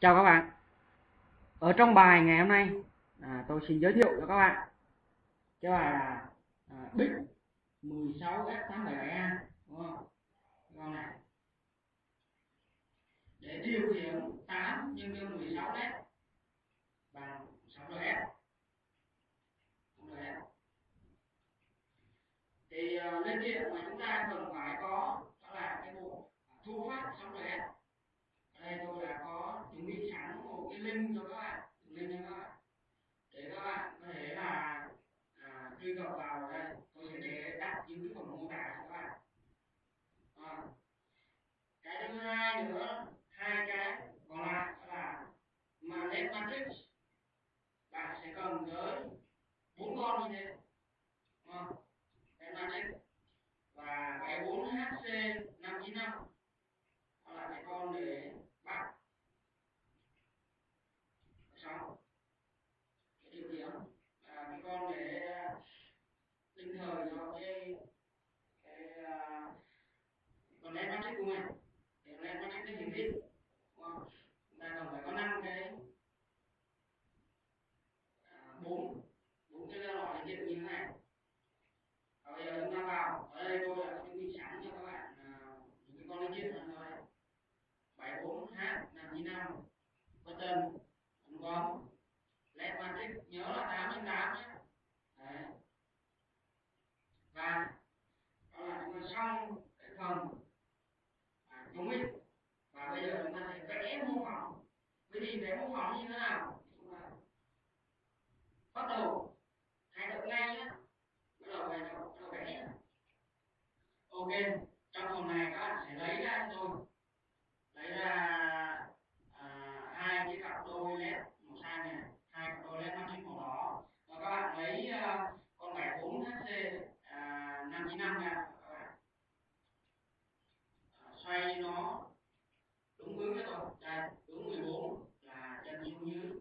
Chào các bạn. Ở trong bài ngày hôm nay, à, tôi xin giới thiệu cho các bạn cái bài là à, bích 16 f 87 a đúng không? Con này. Để điều khiển 8 nhân cho 16 s bằng 6RS. 6RS. Thì uh, linh kiện mà chúng ta cần phải có đó là cái bộ thu phát 6RS đây tôi đã có chuẩn bị sẵn một cái link cho các bạn link cho các bạn để các bạn có thể là à, truy cập vào đây tôi sẽ để đặt dưới phần mô tả cho các bạn à. cái thứ hai nữa. Hai cái. Còn lại là magnet matrix bạn sẽ cần tới bốn con như thế đúng không? matrix và cái 4HC 595 đó là cái con để bắt sáu cái điều khiển à, cái con để linh thời cho cái cái uh, con led matrix của mình để led matrix nó hiển thị chúng ta cần phải có năm cái bốn bốn cái loại linh kiện như thế này và bây giờ chúng ta vào ở đây tôi đã chuẩn bị sẵn cho các bạn uh, những cái con linh kiện ở đây 74H595 có tên không có LED matrix nhớ là 8 x 8 nhé Đấy. và đó là chúng ta xong cái phần à, chống ích và bây giờ chúng ta sẽ vẽ mô phỏng vậy thì vẽ mô phỏng như thế nào chúng ta bắt đầu hành động ngay nhé bắt đầu hành động bắt đầu vẽ nhé ok trong phần này các bạn sẽ lấy ra cho tôi lấy ra à, hai toilet màu xanh này hai cặp toilet led matrix màu đỏ và các bạn lấy uh, con 74 HC à, 595 ra các bạn à, xoay nó đúng hướng cho tôi đây hướng 14 là chân xuống dưới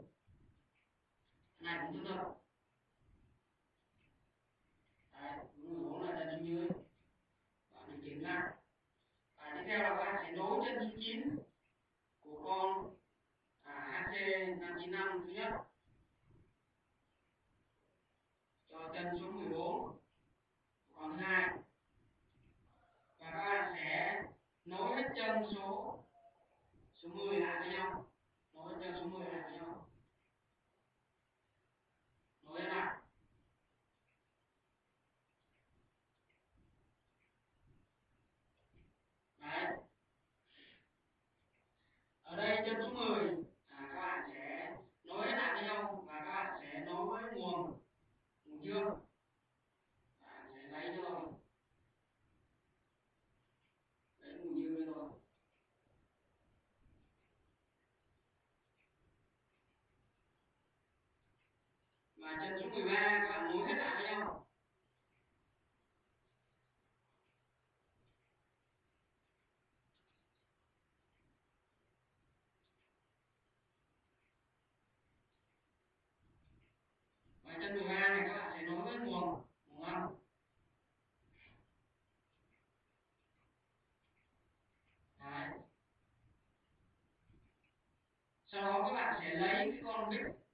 này cũng tương tự đây hướng 14 là chân xuống dưới bạn điều chỉnh lại và tiếp theo là các bạn sẽ nối chân thứ 9 của con à, HC595 thứ nhất cho chân số 14 còn thứ hai và các bạn sẽ nối hết chân số số 10 lại với nhau nối hết chân số 10 lại với nhau nối lại Đấy. Ở đây chân số 10 à, các bạn sẽ nối lại với nhau và các bạn sẽ nối với nguồn nguồn dương. Bạn sẽ lấy cho tôi. Lấy nguồn dương cho tôi. Và số 13 các bạn nối hết lại với nhau. và chân 12 này các bạn sẽ nối với nguồn nguồn âm Đấy. sau đó các bạn sẽ lấy cái con bích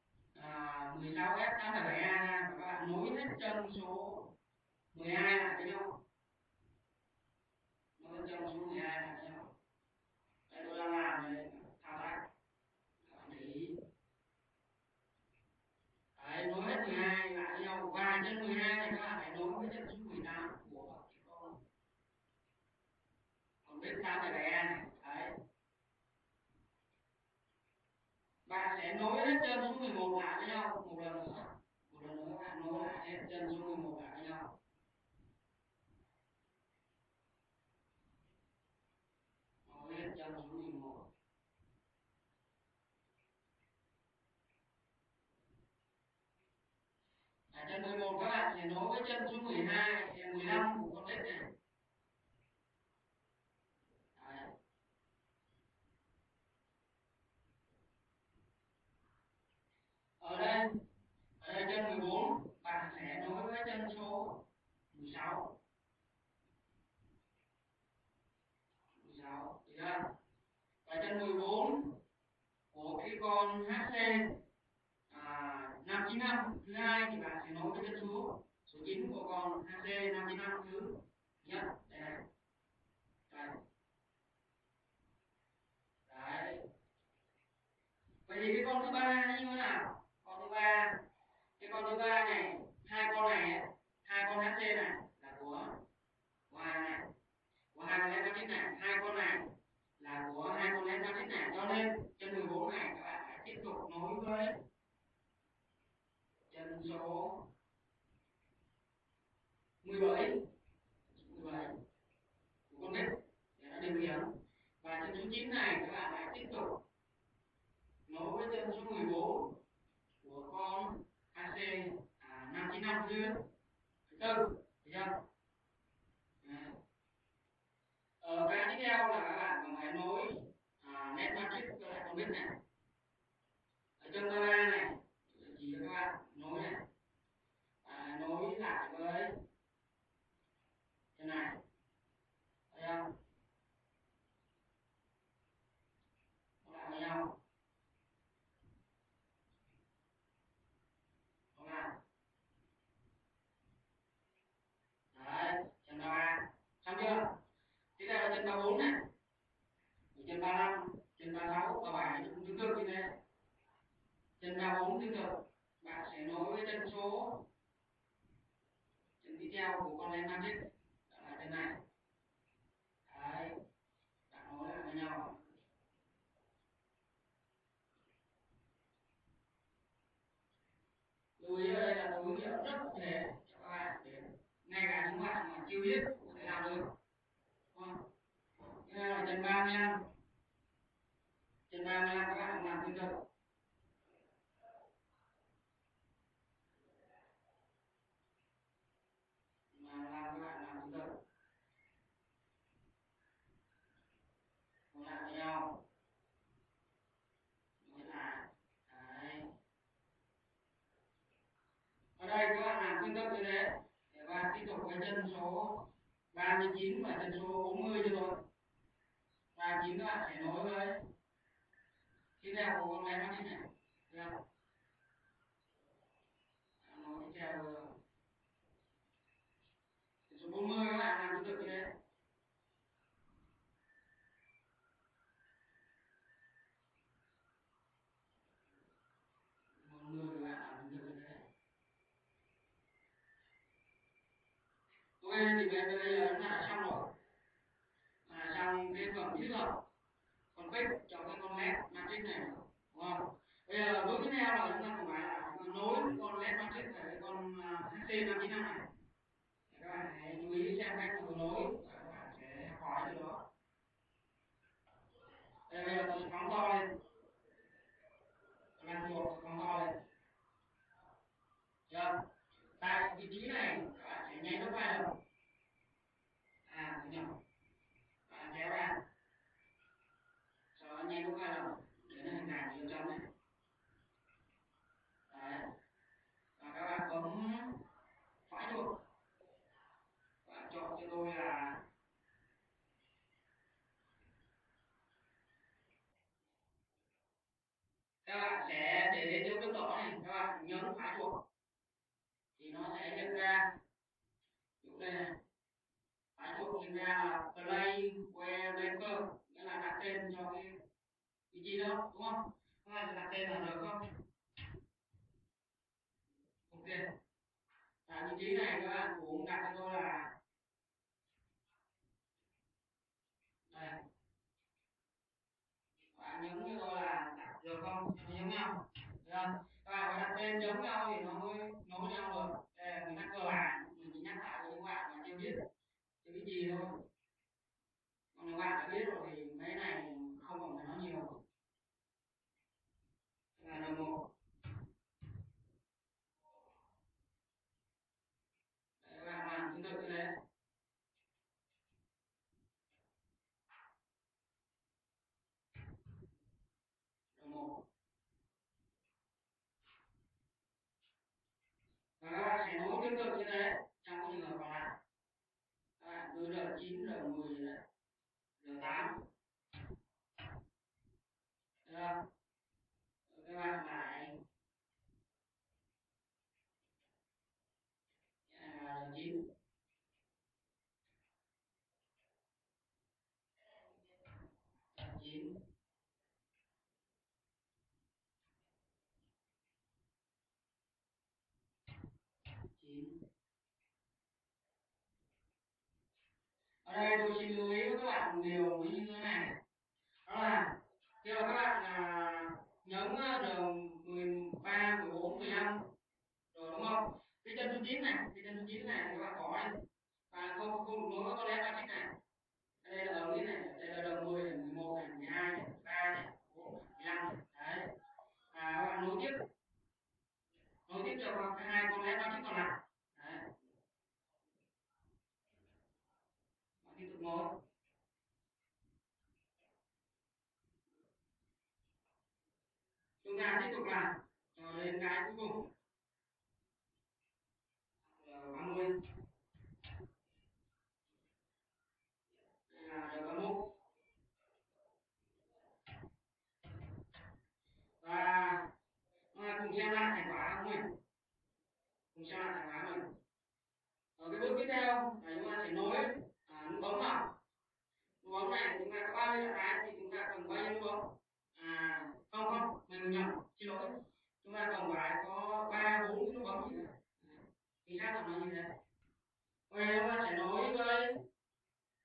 16F 877A ra và các bạn nối hết chân số 12 lại với nhau. Nối chân số 12 lại với nhau. Đây tôi đang làm này thao tác. Các bạn để ý. Đấy, nối hết 12 lại với nhau. Và chân 12 này các bạn phải nối với chân số 18 của cái con. Còn biết 877A này đấy nối hết chân số 11 lại với nhau. Một lần nữa. Một lần nữa bạn nối lại hết chân số 11 lại với nhau. Nối hết chân số 11 À, chân 11 các bạn thì nối với chân số 12, 15 của con led này. Đấy. Ở đây, ở đây chân 14, bạn sẽ nối với chân số 16. 16, được chưa? Và chân 14 của cái con HC à, 595 thứ hai thì bạn sẽ nối với chân số số 9 của con HC 595 thứ nhất đây này đây đấy vậy thì cái con thứ ba nó như thế nào con thứ ba cái con thứ ba này hai con này ấy, hai con HC này là của của hai này. Của hai con led matrix này hai con này là của hai con led matrix này. Cho nên chân 14 này các bạn hãy tiếp tục nối với chân số 17 17 của con bếp để nó điều khiển và chân số 9 này các bạn hãy tiếp tục nối với chân số 14 của con AC à, 595 dưới thứ tư được chưa à. ở cái tiếp theo là các bạn còn phải nối à, net matrix với lại con biết này. Ở trong 33 này chỉ cho các bạn nối này à, nối lại với chân này thấy không nó lại với nhau nó lại đấy chân ba ba xong chưa tiếp theo là chân ba bốn này chân ba năm chân ba sáu ba bảy cũng tương tự như thế chân ba bốn tương tự bạn sẽ nối với chân số. Chân tiếp theo của con len magic đó là chân này đấy, bạn nối lại với nhau. Lưu ý ở đây là có hướng dẫn rất cụ thể cho các bạn để ngay cả những bạn mà chưa biết cũng thể làm được. Đúng không? Thế là chân 35 chân 35 các bạn làm tương tự mà làm các bạn làm tương tự còn lại với nhau như thế này đấy ở đây trung tâm y tế và tiếp tục với chân số 39 và chân số 40 cho tôi. 39 các bạn sẽ nối với tiếp theo của con máy mắt này. Được nối tiếp theo. Chân số 40 các bạn làm tương tự như thế bốn mươi các bạn làm tương tự như thế ok thì bây giờ bây chúng ta đã xong rồi là xong cái phần kỹ thuật còn bếp cho cái con led matrix này đúng không bây giờ bước tiếp theo là chúng ta cùng phải là nối con led matrix này với con à, hc 595 này các bạn hãy chú ý xem cách tôi nối các bạn sẽ hỏi từ đó đây bây giờ tôi sẽ phóng to lên làm chuột phóng to lên chưa tại vị trí này các bạn sẽ nhanh nút hai lần à nhầm bạn kéo ra sau đó nhanh nút hai lần để nó hình thành đường trong này đấy và các bạn bấm phải chuột bạn chọn cho tôi là các bạn sẽ đến với cái đỏ này các bạn nhấn phải chuột thì nó sẽ nhân ra. Chỗ đây này phải chuột nhân ra là play where maker nghĩa là đặt tên cho cái vị trí đó, đúng không? Các bạn đặt tên là được không? Ok. Tại vị trí này các bạn cũng đặt cho tôi là đây bạn nhấn cho tôi là đặt được không cho nó giống Dạ. và đặt tên giống nhau thì nó mới nối nhau được thế trong trường hợp là à, R9, R10, R8 Được không? Các bạn lại R9 R9 ở đây tôi xin lưu ý với các bạn một điều như thế này. Đó là khi mà các bạn à, nhấn à, đường 13, 14, 15 rồi đúng không? Cái chân thứ 9 này cái chân thứ 9 này thì các bạn bỏ đi. Và không không được nối với con led ba này. Ở đây là ống này đây là đường 10 này 11 này 12 này 13 này 14 này 15 này. Đấy. À, các bạn nối tiếp. Nối tiếp cho hai con led ba còn lại đấy bạn chúng ta tiếp tục làm cho đến cái cuối cùng. Là 30 đây là ba 31 và cùng xem lại thành quả của mình cùng xem lại thành quả của mình ở cái bước tiếp theo là chúng ta sẽ nối à, nút bấm vào nút bấm này chúng ta có bao thì chúng ta cần bao nhiêu không à không không, mình nhầm xin lỗi chúng ta cần phải có ba, bốn cái nút bấm gì nữa thì ra là nó như thế bây chúng ta sẽ nối với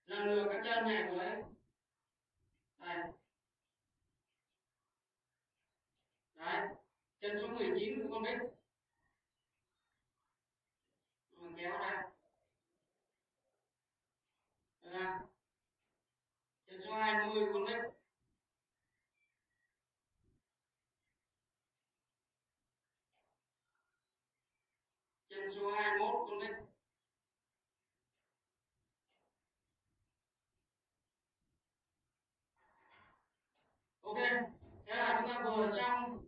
lần lượt các chân này của em. Đây. Đấy, chân số 19 của con bếp mình kéo ra. Ra 20 con bếp chân số 21 con bếp ok, thế là chúng ta vừa xong